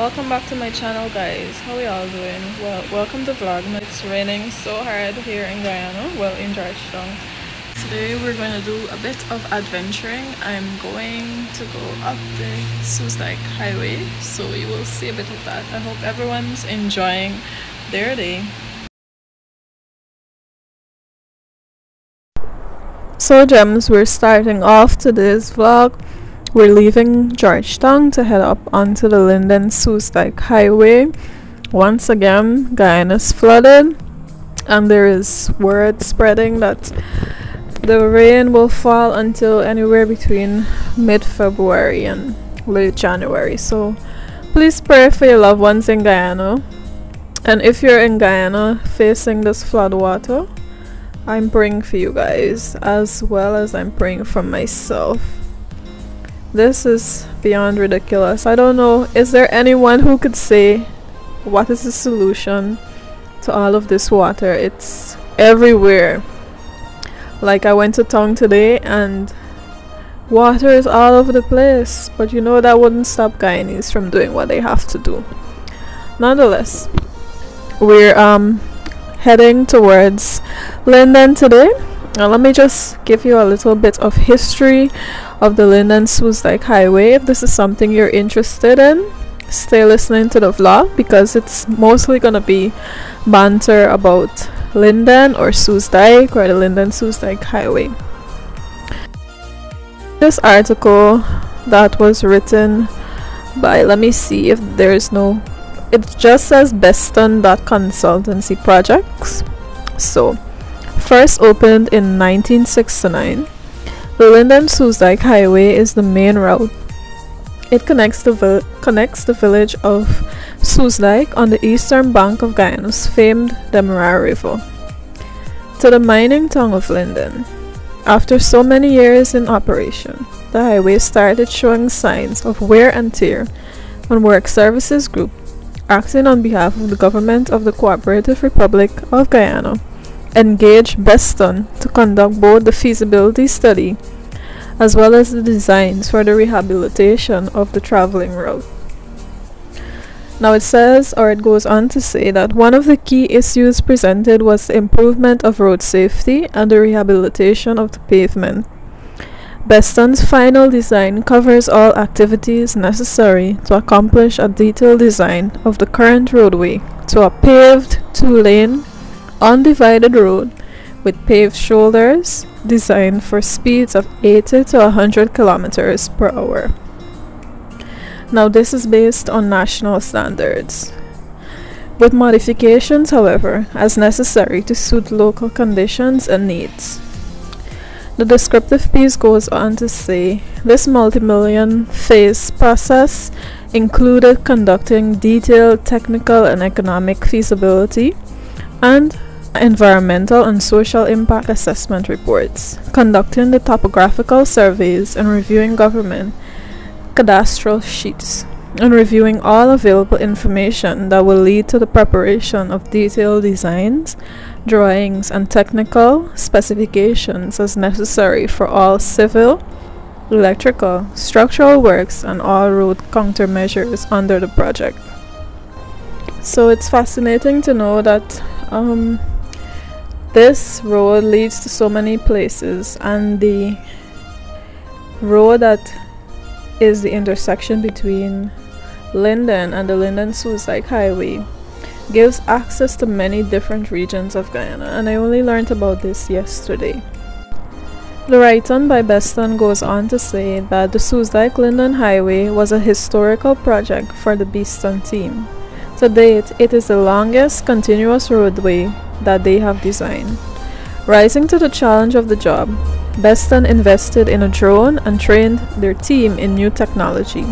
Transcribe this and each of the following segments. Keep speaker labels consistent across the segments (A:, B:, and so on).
A: welcome back to my channel guys. How are y'all doing? Well welcome to vlogmas. It's raining so hard here in guyana. Well in georgetown. Today we're going to do a bit of adventuring. I'm going to go up the Dike highway so you will see a bit of that. I hope everyone's enjoying their day. So gems we're starting off today's vlog we're leaving Georgetown to head up onto the Linden Seuss Highway. Once again, Guyana's flooded, and there is word spreading that the rain will fall until anywhere between mid February and late January. So please pray for your loved ones in Guyana. And if you're in Guyana facing this flood water, I'm praying for you guys as well as I'm praying for myself. This is beyond ridiculous. I don't know. Is there anyone who could say what is the solution to all of this water? It's everywhere. Like I went to town today and water is all over the place. But you know that wouldn't stop Guyanese from doing what they have to do. Nonetheless, we're um heading towards Linden today. Now let me just give you a little bit of history of the Linden Soesdyke Highway. If this is something you're interested in, stay listening to the vlog because it's mostly gonna be banter about Linden or Seuss or the Linden Seuss Highway. This article that was written by let me see if there's no it just says Beston consultancy projects. So first opened in 1969 the Linden Seuss Highway is the main route. It connects the, connects the village of Soesdyke on the eastern bank of Guyana's famed Demerara River to the mining town of Linden. After so many years in operation, the highway started showing signs of wear and tear when Work Services Group, acting on behalf of the government of the Cooperative Republic of Guyana, engaged Beston to conduct both the feasibility study as well as the designs for the rehabilitation of the traveling route. Now it says, or it goes on to say, that one of the key issues presented was the improvement of road safety and the rehabilitation of the pavement. Beston's final design covers all activities necessary to accomplish a detailed design of the current roadway to a paved two-lane undivided road with paved shoulders designed for speeds of 80 to 100 kilometers per hour. Now this is based on national standards. With modifications, however, as necessary to suit local conditions and needs. The descriptive piece goes on to say this multi-million phase process included conducting detailed technical and economic feasibility and environmental and social impact assessment reports, conducting the topographical surveys and reviewing government cadastral sheets, and reviewing all available information that will lead to the preparation of detailed designs, drawings, and technical specifications as necessary for all civil, electrical, structural works, and all road countermeasures under the project. So it's fascinating to know that um, this road leads to so many places and the road that is the intersection between Linden and the Linden Dike Highway gives access to many different regions of Guyana and I only learned about this yesterday. The write-on by Beston goes on to say that the Dike Linden Highway was a historical project for the Beston team. To date, it is the longest continuous roadway that they have designed. Rising to the challenge of the job, Beston invested in a drone and trained their team in new technology.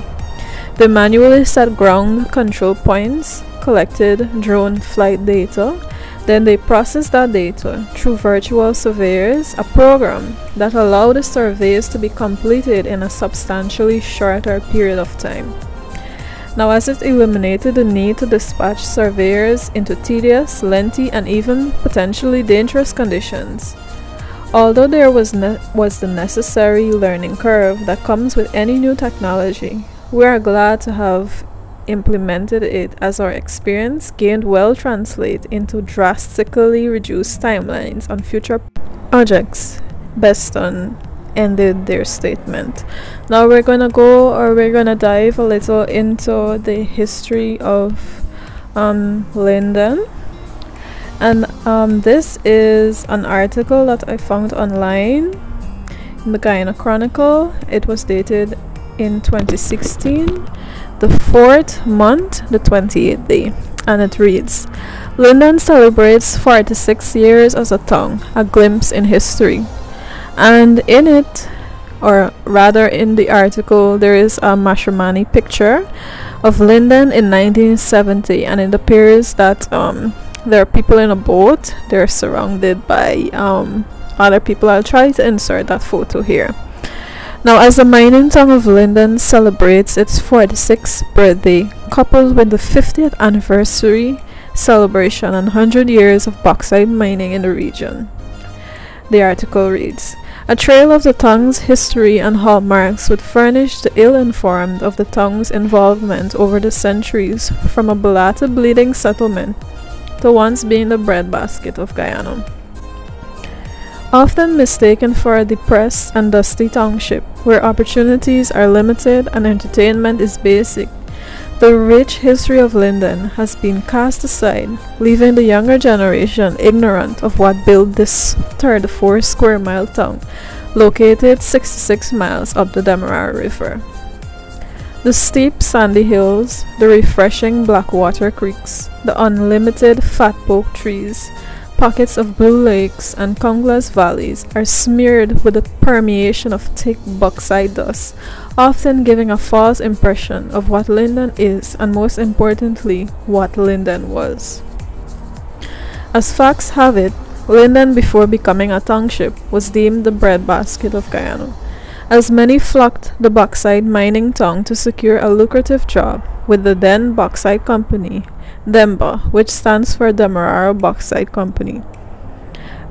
A: They manually set ground control points, collected drone flight data, then they processed that data through virtual surveyors, a program that allowed the surveys to be completed in a substantially shorter period of time. Now as it eliminated the need to dispatch surveyors into tedious, lengthy and even potentially dangerous conditions. Although there was, was the necessary learning curve that comes with any new technology, we are glad to have implemented it as our experience gained well translate into drastically reduced timelines on future projects. Beston ended their statement. Now we're gonna go or we're gonna dive a little into the history of um, Linden. And um, this is an article that I found online in the Guyana Chronicle. It was dated in 2016, the fourth month, the 28th day. And it reads Linden celebrates 46 years as a tongue, a glimpse in history. And in it, or rather in the article, there is a Mashramani picture of Linden in 1970, and it appears that um, there are people in a boat. They're surrounded by um, other people. I'll try to insert that photo here. Now, as the mining town of Linden celebrates its 46th birthday, coupled with the 50th anniversary celebration and 100 years of bauxite mining in the region, the article reads A trail of the tongue's history and hallmarks would furnish the ill informed of the tongue's involvement over the centuries from a Balata bleeding settlement to once being the breadbasket of Guyana. Often mistaken for a depressed and dusty township where opportunities are limited and entertainment is basic, the rich history of Linden has been cast aside, leaving the younger generation ignorant of what built this third four square mile town, located 66 miles up the Demerara River. The steep sandy hills, the refreshing blackwater creeks, the unlimited fat oak trees, pockets of blue lakes, and countless valleys are smeared with a permeation of thick bauxite dust, often giving a false impression of what Linden is and most importantly, what Linden was. As facts have it, Linden before becoming a township was deemed the breadbasket of Guyana as many flocked the bauxite mining town to secure a lucrative job with the then bauxite company, Demba, which stands for Demerara Bauxite Company.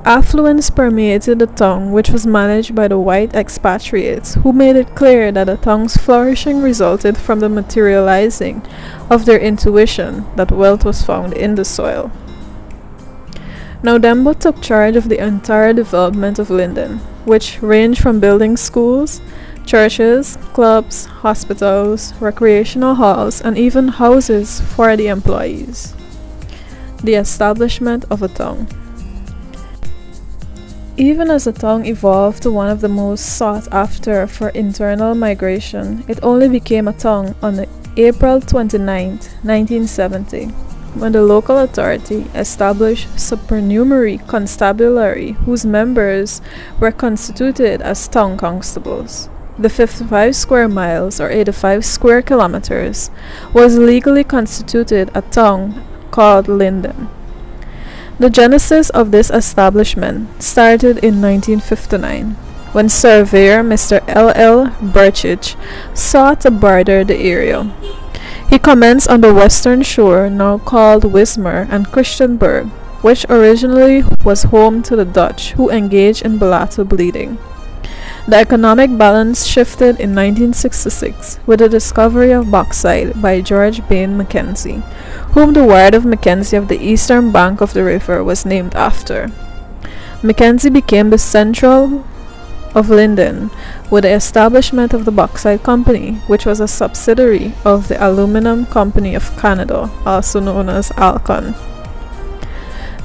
A: Affluence permeated the town, which was managed by the white expatriates, who made it clear that the town's flourishing resulted from the materializing of their intuition that wealth was found in the soil. Now Demba took charge of the entire development of Linden, which range from building schools, churches, clubs, hospitals, recreational halls, and even houses for the employees. The establishment of a tongue. Even as the tongue evolved to one of the most sought after for internal migration, it only became a tongue on April 29, 1970 when the local authority established supernumerary constabulary whose members were constituted as town constables. The 55 square miles or 85 square kilometers was legally constituted a town called Linden. The genesis of this establishment started in 1959 when surveyor Mr. L. L. Birchich sought to border the area. He commenced on the western shore, now called Wismar and Christianburg, which originally was home to the Dutch, who engaged in Balata bleeding. The economic balance shifted in 1966 with the discovery of bauxite by George Bain Mackenzie, whom the ward of Mackenzie of the eastern bank of the river was named after. Mackenzie became the central of Linden with the establishment of the Bauxite Company, which was a subsidiary of the Aluminum Company of Canada, also known as Alcan.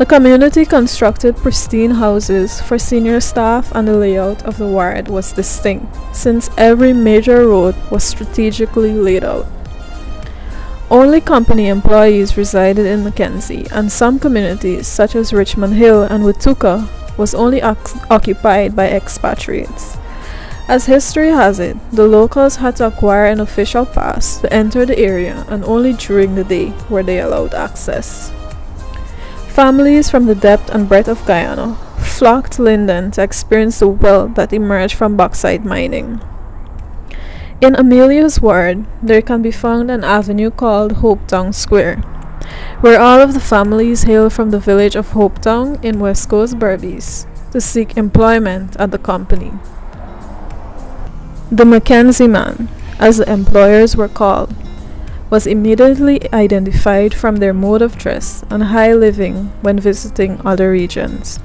A: The community constructed pristine houses for senior staff and the layout of the ward was distinct, since every major road was strategically laid out. Only company employees resided in Mackenzie, and some communities, such as Richmond Hill and Watooka, was only occupied by expatriates. As history has it, the locals had to acquire an official pass to enter the area and only during the day were they allowed access. Families from the depth and breadth of Guyana flocked to Linden to experience the wealth that emerged from bauxite mining. In Amelia's ward, there can be found an avenue called Hopetown Square, where all of the families hail from the village of Hopetown in West Coast Berbice to seek employment at the company. The Mackenzie man, as the employers were called, was immediately identified from their mode of dress and high living when visiting other regions.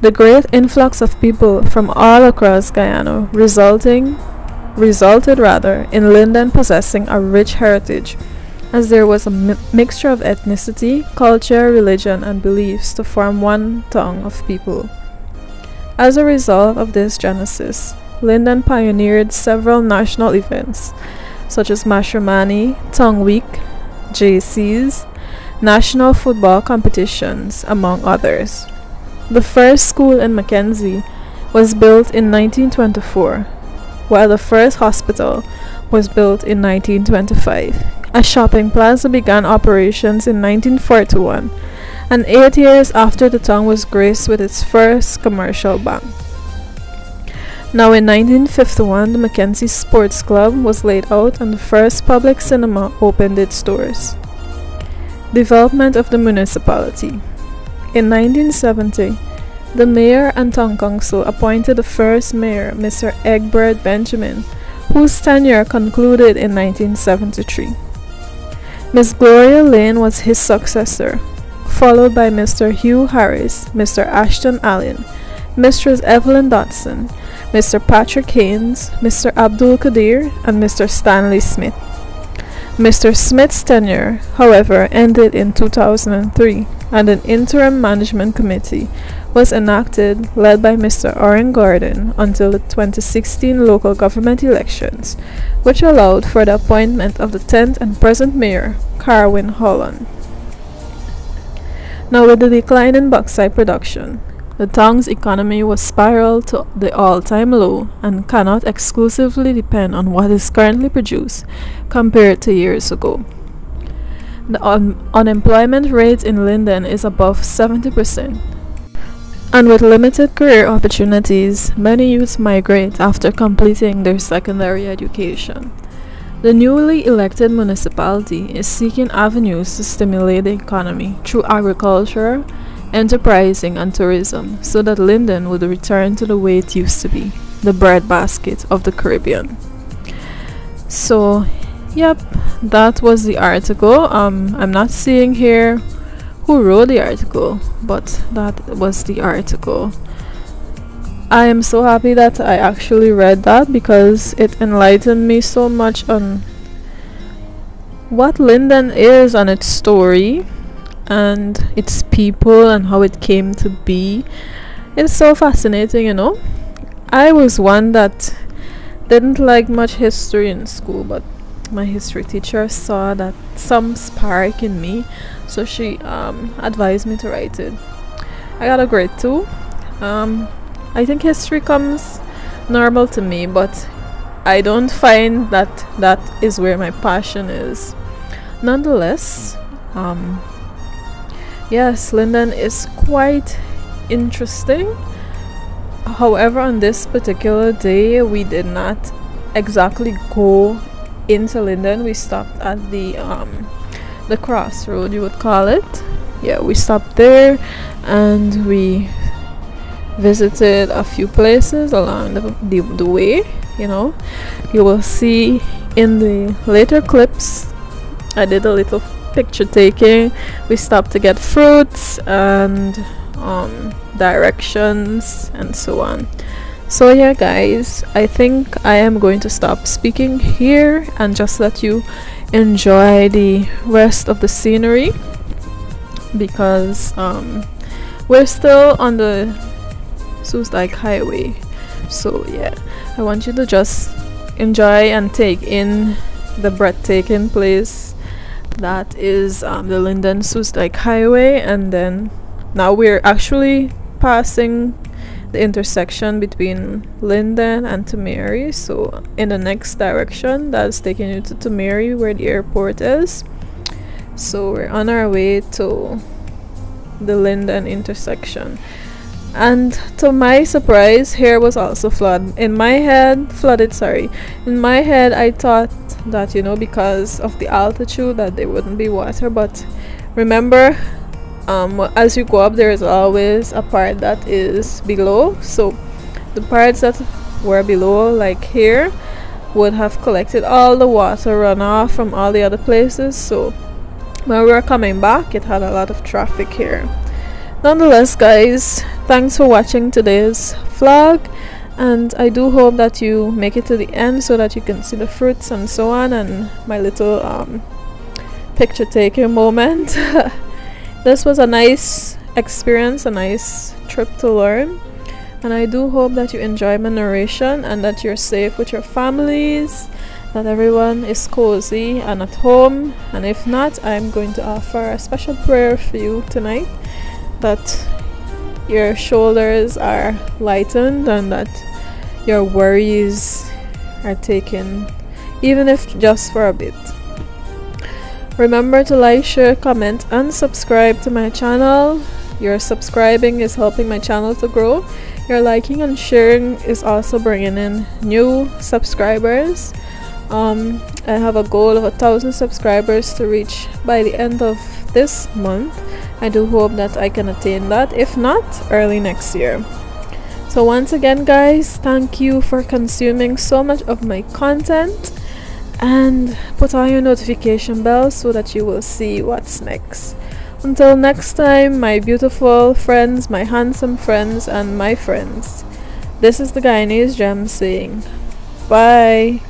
A: The great influx of people from all across Guyana resulting resulted rather in Linden possessing a rich heritage as there was a mi mixture of ethnicity, culture, religion and beliefs to form one tongue of people. As a result of this genesis, Linden pioneered several national events such as Mashramani, Tongue Week, JCs, national football competitions, among others. The first school in Mackenzie was built in 1924, while the first hospital was built in 1925. A shopping plaza began operations in 1941, and eight years after the town was graced with its first commercial bank. Now in 1951, the Mackenzie Sports Club was laid out and the first public cinema opened its doors. Development of the municipality. In 1970, the mayor and town council appointed the first mayor, Mr. Egbert Benjamin, whose tenure concluded in 1973. Miss Gloria Lane was his successor, followed by Mr. Hugh Harris, Mr. Ashton Allen, Mistress Evelyn Dodson, Mr. Patrick Haynes, Mr. Abdul Kadir, and Mr. Stanley Smith. Mr. Smith's tenure, however, ended in 2003, and an interim management committee was enacted led by Mr. Orrin Gordon until the 2016 local government elections, which allowed for the appointment of the 10th and present mayor, Carwin Holland. Now with the decline in bauxite production, the town's economy was spiraled to the all-time low and cannot exclusively depend on what is currently produced compared to years ago. The un unemployment rate in Linden is above 70%. And with limited career opportunities, many youths migrate after completing their secondary education. The newly elected municipality is seeking avenues to stimulate the economy through agriculture, enterprising and tourism so that Linden would return to the way it used to be, the breadbasket of the Caribbean. So, yep, that was the article. Um, I'm not seeing here who wrote the article, but that was the article. I am so happy that I actually read that because it enlightened me so much on what Linden is and its story and its people and how it came to be. It's so fascinating, you know. I was one that didn't like much history in school, but my history teacher saw that some spark in me, so she um, advised me to write it. I got a grade two. Um, I think history comes normal to me, but I don't find that that is where my passion is. Nonetheless, um, yes linden is quite interesting. However on this particular day we did not exactly go into linden we stopped at the um the crossroad you would call it. Yeah we stopped there and we visited a few places along the, the, the way you know. You will see in the later clips i did a little picture taking. We stopped to get fruits and um, directions and so on. So yeah guys i think i am going to stop speaking here and just let you enjoy the rest of the scenery because um, we're still on the Soestdijk highway. So yeah i want you to just enjoy and take in the breathtaking place that is um, the Linden Soestdijk Highway and then now we're actually passing the intersection between Linden and Timehri so in the next direction that's taking you to Timehri where the airport is. So we're on our way to the Linden intersection and to my surprise here was also flooded. in my head flooded sorry. In my head I thought that you know because of the altitude that there wouldn't be water. But remember um, as you go up there is always a part that is below. So the parts that were below like here would have collected all the water runoff from all the other places. So when we were coming back it had a lot of traffic here nonetheless guys thanks for watching today's vlog and I do hope that you make it to the end so that you can see the fruits and so on and my little um, picture taking moment. This was a nice experience a nice trip to learn and I do hope that you enjoy my narration and that you're safe with your families that everyone is cozy and at home and if not I'm going to offer a special prayer for you tonight that your shoulders are lightened and that your worries are taken, even if just for a bit. Remember to like, share, comment, and subscribe to my channel. Your subscribing is helping my channel to grow. Your liking and sharing is also bringing in new subscribers. Um, I have a goal of a thousand subscribers to reach by the end of this month. I do hope that I can attain that, if not, early next year. So once again guys, thank you for consuming so much of my content and put on your notification bell so that you will see what's next. Until next time, my beautiful friends, my handsome friends, and my friends. This is the Guyanese Gem saying, bye.